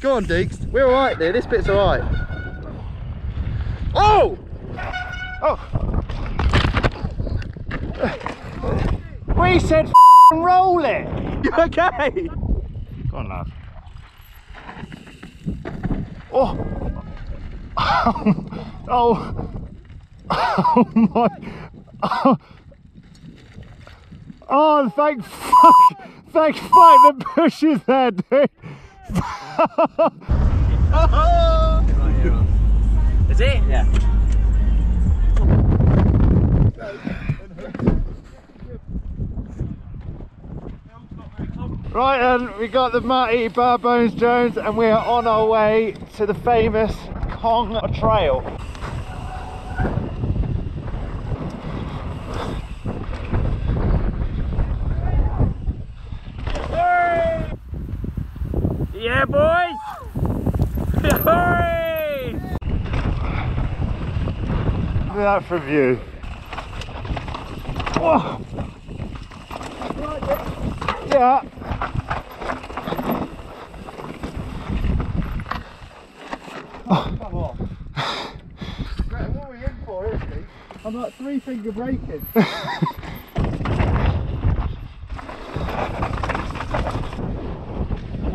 Go on, Deeks. We're alright there. This bit's alright. Oh! Oh! We said roll it! You okay? Go on, lad. Oh! Oh! Oh my! Oh, oh thank fuck! Thank fuck the bush is there, dude! Is it? Yeah. Right then, we got the Matty Barbones Jones and we are on our way to the famous Kong Trail. Yeah, boys! Hooray! Look at that for a view. Whoa. Yeah. Come on. Greta, what are we in for, isn't he? I'm like three finger breaking. I'm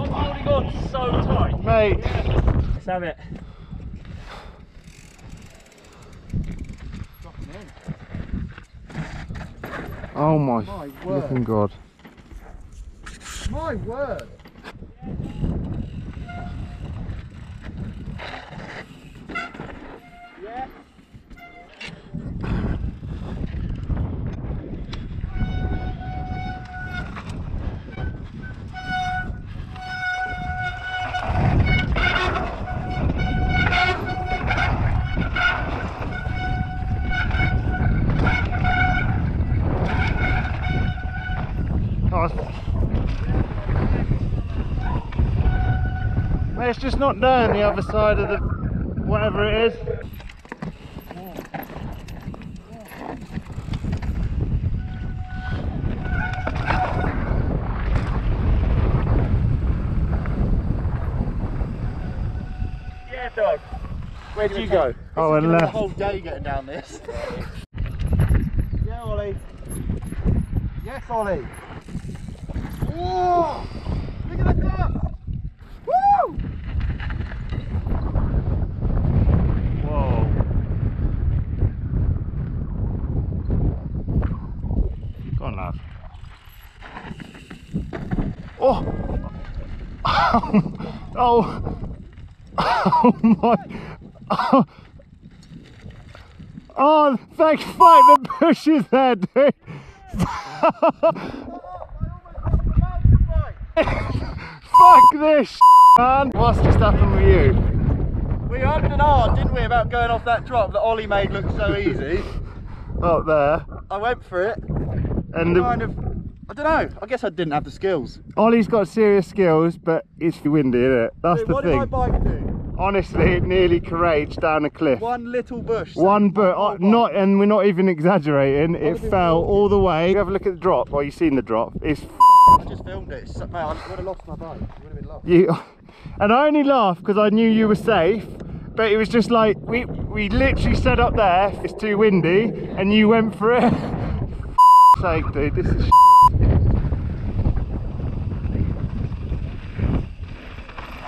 holding on so tight. Mate, Let's have it. Oh my, My word. god. My word. Not down the other side of the whatever it is. Yeah, dog. Where'd you go? Oh, and The left. whole day getting down this. yeah, Ollie. Yes, Ollie. Whoa! Look at the dust! Woo! Whoa. Go on, lad. Oh! Oh, oh! Oh my! Oh! Oh, thank fuck the bush is there, dude! Fuck this man! What's just happened with you? We hummed and hard, didn't we, about going off that drop that Ollie made look so easy. Up there. I went for it. And the, Kind of. I don't know. I guess I didn't have the skills. Ollie's got serious skills, but it's windy, isn't it? That's Dude, the what thing. did my bike do? Honestly, it nearly caraged down a cliff. One little bush. One bush. Oh, my but whole bike. not, and we're not even exaggerating. It fell all the way. You have a look at the drop. Well, you've seen the drop. It's I just filmed it. So, mate, I would have lost my bike. It would have been lost. you, and I only laughed because I knew you were safe. But it was just like we we literally said up there. It's too windy, and you went for it. sake, dude, this is.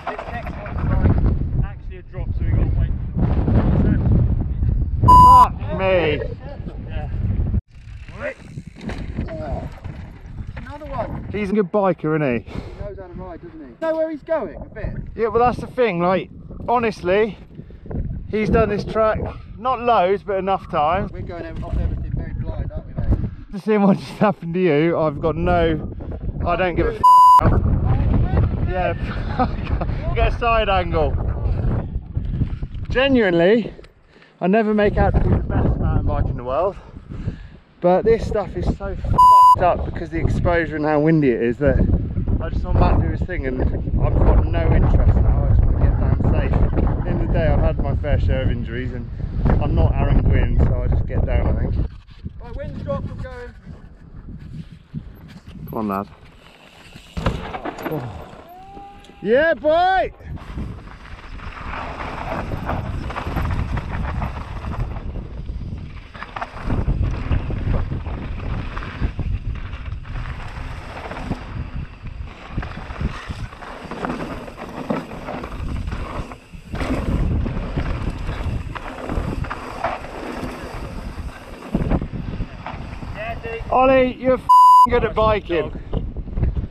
This next one's like actually a drop, so we got to wait. Me. Another one. He's a good biker, isn't he? He knows how to ride, doesn't he? Know where he's going a bit. Yeah, well that's the thing, like, honestly, he's done this track, not loads, but enough times. We're going off everything very blind, aren't we, mate? To see what just happened to you, I've got no, I don't give a f***. Yeah, get a side angle. Genuinely, I never make out the best mountain bike in the world, but this stuff is so f***ed up because the exposure and how windy it is that I just saw Matt to do his thing and I've got no interest now, I just want to get down safe. At the end of the day, I've had my fair share of injuries and I'm not Aaron Gwin, so I just get down, I think. Right, wind's dropped, we're going. Come on, lad. Yeah, boy! Ollie, you're f***ing good at biking.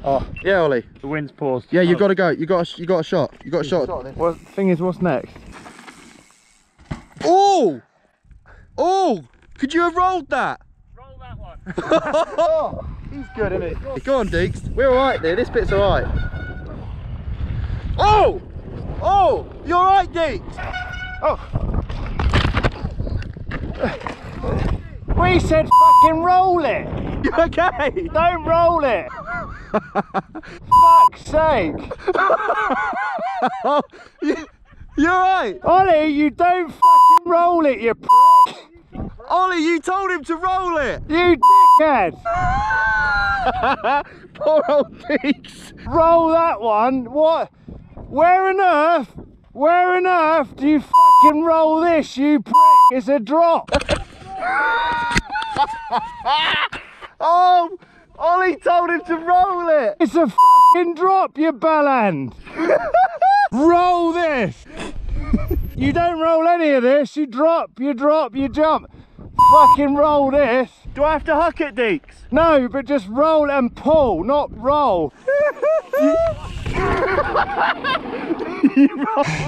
Oh, yeah, Ollie. The wind's paused. Yeah, you've got to go. You got a, you got a shot. You got a shot. What thing is, what's next? Oh! Oh! Could you have rolled that? Roll that one. oh, he's good, isn't he? Go on, Deeks. We're alright there. This bit's alright. Oh! Oh! You're alright, Deeks? Oh. We said fucking roll it. You okay? Don't roll it. Fuck's sake. oh, you, you're alright? Ollie, you don't fucking roll it, you prick. Ollie, you told him to roll it! You dickhead. Poor old Deeks. Roll that one. What? Where on earth? Where on earth do you fucking roll this, you prick? It's a drop. Oh! Ollie told him to roll it! It's a fucking drop, you bellend. roll this. You don't roll any of this. You drop, you drop, you jump. Fucking roll this. Do I have to huck it, Deeks? No, but just roll and pull, not roll. you,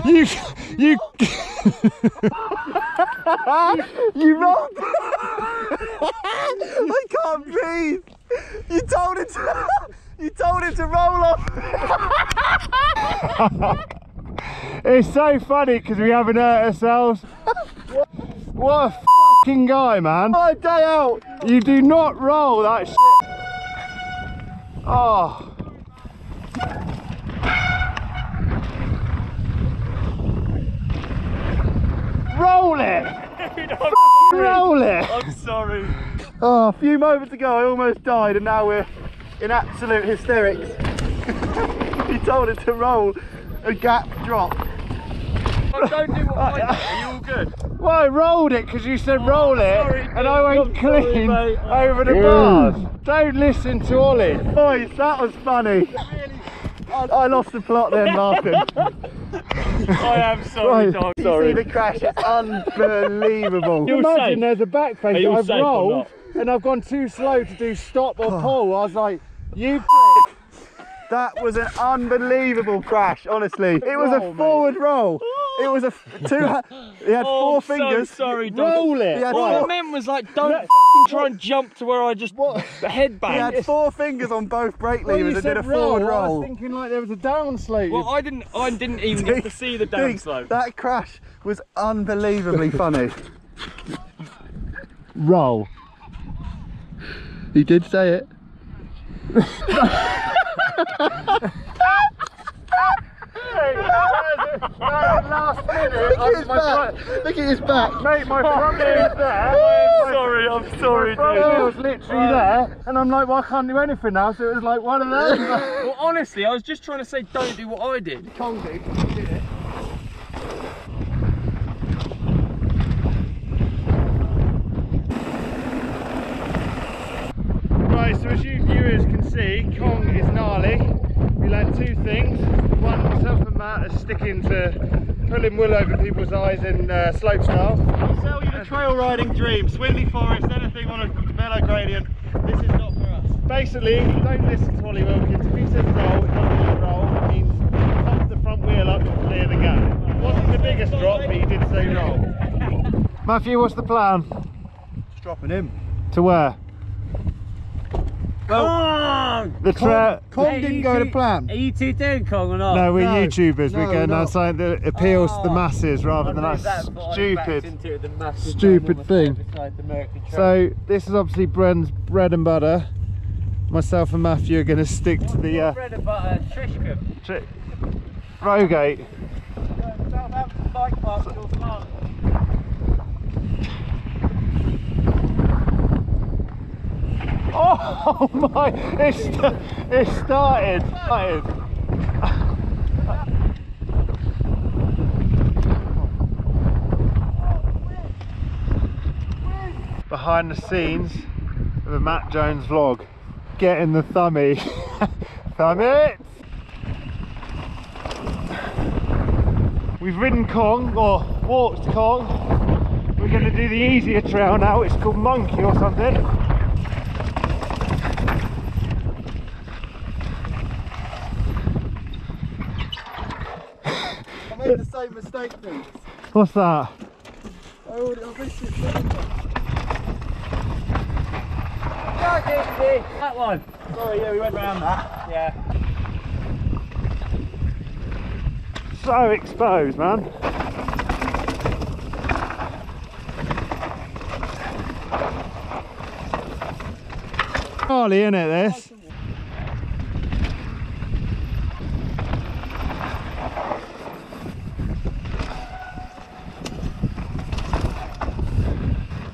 you, You you rolled I can't breathe! You told him to You told him to roll off! it's so funny because we haven't hurt ourselves. What a fucking guy, man. Oh, day out! You do not roll that shit. Oh. Roll it! Fucking roll it! I'm sorry. Oh, a few moments ago I almost died and now we're in absolute hysterics. you told him to roll a gap drop. I don't do what I do. Are you all good? Well, I rolled it because you said oh, roll it sorry, and I went I'm clean mate. over the bars. Don't listen to Ollie. Boys, that was funny. I, I lost the plot then laughing. I am sorry, Right. dog. You see Sorry. the crash, it's unbelievable. You're Imagine safe. there's a back face Are you that I've rolled and I've gone too slow to do stop or oh. pull. I was like, you prick. That was an unbelievable crash, honestly. It was Roll, a oh, mate. forward roll. It was a two. He had Oh, four I'm so fingers. sorry. Roll it. What I meant was like, don't No. try and jump to where I just he headbang. He had four fingers on both brake levers and did a forward roll. I was thinking like there was a down slope. Well, I didn't. I didn't even get to see the down slope. That crash was unbelievably funny. roll. He did say it. last minute. Look at his back. Look at his back. Mate, my front wheel's there. sorry, I'm sorry, front dude. wheel's literally there, and I'm like, well, I can't do anything now. So it was like one of those. Well, honestly, I was just trying to say, don't do what I did. Right, so as you viewers can see, Kong is gnarly. We learned two things. One, myself and Matt are sticking to pulling wool over people's eyes in uh, slope style. Sell you the trail riding dream. Swinley Forest, anything on a mellow gradient. This is not for us. Basically, don't listen to Ollie Wilkins. If he says roll, it doesn't mean roll. It means pump the front wheel up to clear the gap. It wasn't the biggest drop, but he did say roll. Matthew, what's the plan? Just dropping him. To where? Kong! The trail. Kong Hey, didn't go to plan. Are you two doing Kong or not? No, we're No. YouTubers. No, we're going we're on something that appeals to the Oh. masses rather than that stupid. stupid thing. So this is obviously Bren's bread and butter. Myself and Matthew are going to stick to the uh, bread and butter, Triscombe. tri- Rogate. Southampton Bike Park, North Park. Oh, oh my! It's st- it started. started. Behind the scenes of a Matt Jones vlog, getting the thummy. Thumb it. We've ridden Kong or walked Kong. We're going to do the easier trail now. It's called Monkey or something. made the same mistake, Vince. What's that? Oh, I already, I missed it. That one. Sorry, yeah, we went round that. Yeah. So exposed, man. Gnarly, isn't it, this? Okay, Gonna hit this. Yeah, I'm getting cold. That means Nick's gonna go that way. Where does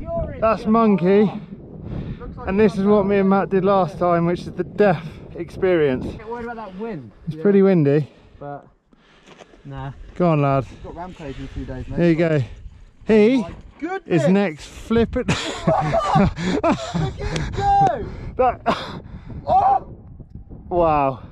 your that's monkey. And this is what me and Matt did last time, which is the death experience. Get worried about that wind. It's pretty windy. But nah. Go on, lad. Got rampage in a few days, mate. You go. He oh goodness. is next flipping. Look at him go. that, Oh! wow.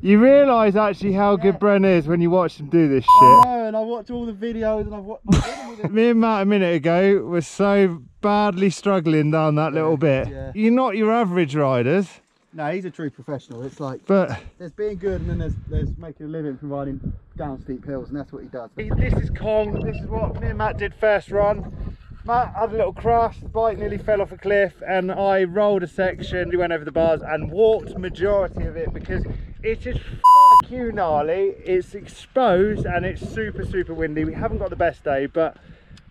You realise actually how good Bren is when you watch him do this I shit. know, and I watch all the videos and I've watched. I've been with him. Me and Matt a minute ago were so badly struggling down that little bit. yeah. You're not your average riders, No, he's a true professional. It's like but there's being good and then there's there's making a living from riding down steep hills, and that's what he does. this is Kong. This is what me and Matt did first run. Matt had a little crash, the bike nearly fell off a cliff, and I rolled a section, we went over the bars, and walked majority of it because it is f you gnarly. It's exposed and it's super super windy. We haven't got the best day, but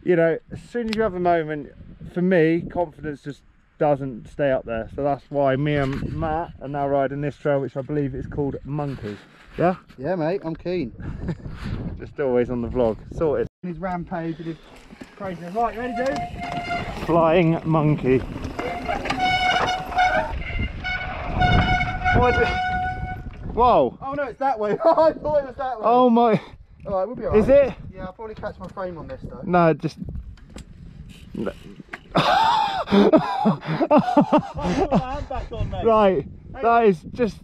you know, as soon as you have a moment, for me, confidence just doesn't stay up there. So that's why me and Matt are now riding this trail, which I believe is called Monkey. Yeah, Yeah, mate, I'm keen. just always on the vlog. Sorted. His rampage his craziness. Right, ready, dude? Flying monkey. Whoa! Oh no, it's that way. I thought it was that way. Oh my! all right, we'll be alright. Is it? Yeah, I'll probably catch my frame on this though. No, just. No. back on, right, that is just.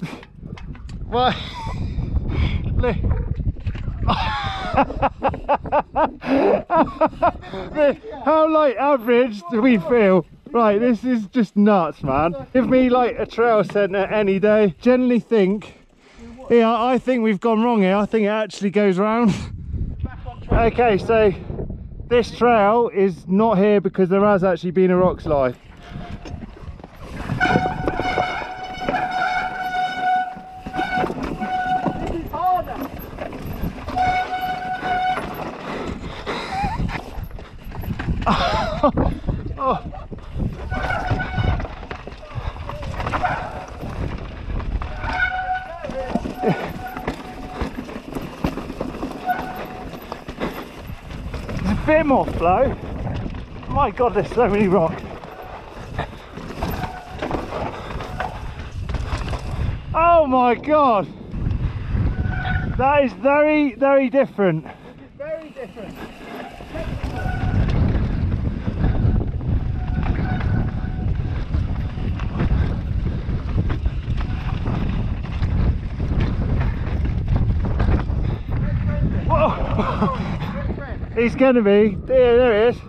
Why? How like average do we feel? Right, this is just nuts, man. Give me like a trail centre any day. Generally think, yeah, I think we've gone wrong here. I think it actually goes round. Okay, so this trail is not here because there has actually been a rock slide. Bit more flow. My god, there's so many rocks. Oh my god! That is very, very different. Very different. Whoa! He's gonna be. There, there he is.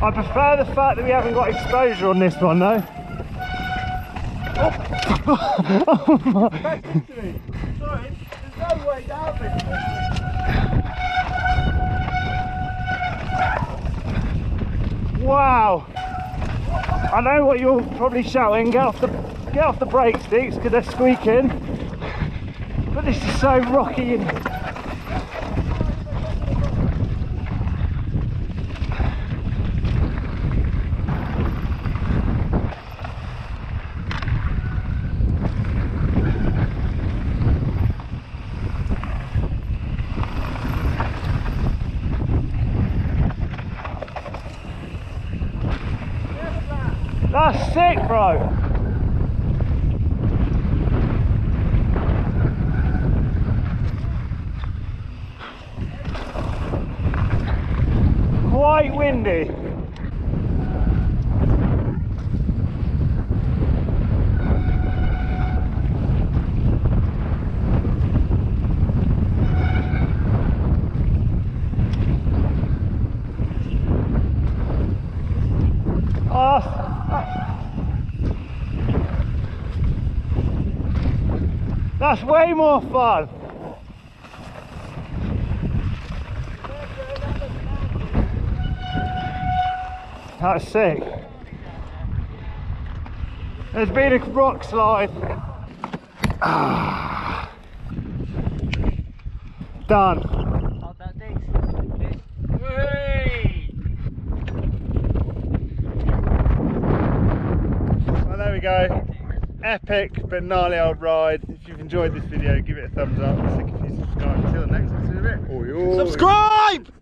I prefer the fact that we haven't got exposure on this one though. Oh, my. There's no way down. Wow! I know what you're probably shouting. Get off the get off the brake sticks because they're squeaking. But this is so rocky and That's sick, bro. Quite windy. Ah, That's way more fun. That's sick. There's been a rock slide. Ah. Done. Hold that digs. Hey! Well, there we go. Epic but gnarly old ride enjoyed this video, give it a thumbs up. If you subscribe, until the next one, see you in a. Subscribe!